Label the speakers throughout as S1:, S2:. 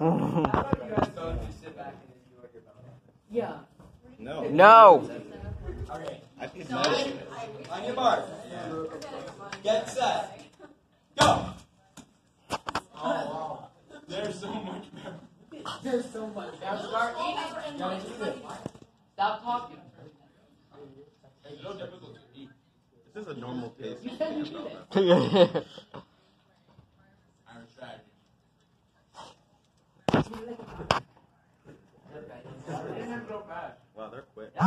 S1: Yeah.
S2: No.
S3: No.
S4: Okay.
S2: I paid money.
S4: On your mark. Get set. Go. Oh, There's so much better.
S1: There's so much. Now start eating. Gotta eat it. Stop talking.
S2: This is a normal pace.
S1: You said you eat it.
S2: Wow, they're quick.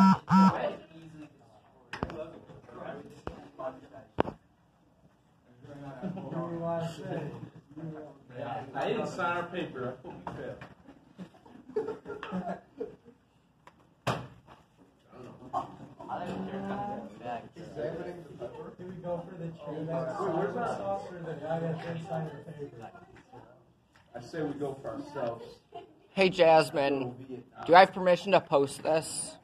S5: I didn't sign our paper. I hope you fail.
S6: Do we go for the true that sour sauce or the guy that didn't sign the paper?
S5: I say we go for ourselves.
S3: Hey, Jasmine. Do I have permission to post this?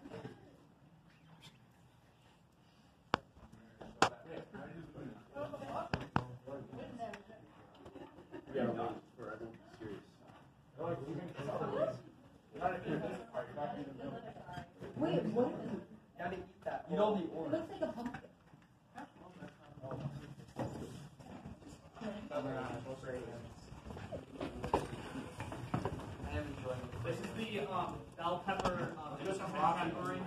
S5: Wait
S1: what?
S4: You the
S1: It
S4: order.
S1: looks like a pumpkin.
S7: This is the um, bell pepper, um, it's a rock category.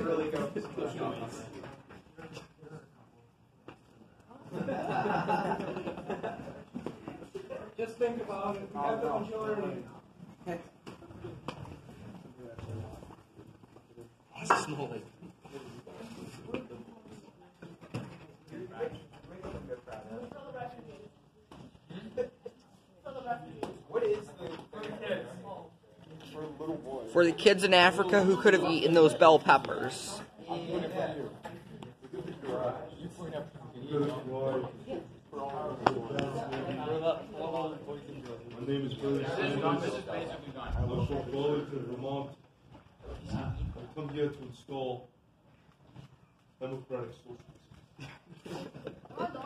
S4: really go.
S6: Just think about it. We have the majority.
S4: What for little boys?
S3: For the kids in Africa who could have eaten those bell peppers.
S8: My name is Billy Sanders. I'm from Burlington, Vermont. I come here to install democratic socialism.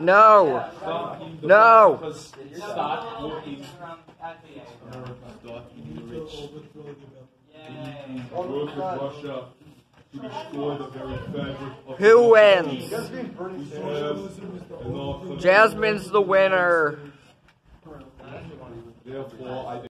S3: No.
S5: Stop eating the
S3: No.
S5: Stop looking.
S8: The rich.
S6: Overthrow the bill.
S8: Work with Russia to destroy the very fabric of
S3: Who wins?
S8: We have enough.
S3: Jasmine's the winner.
S8: Therefore, I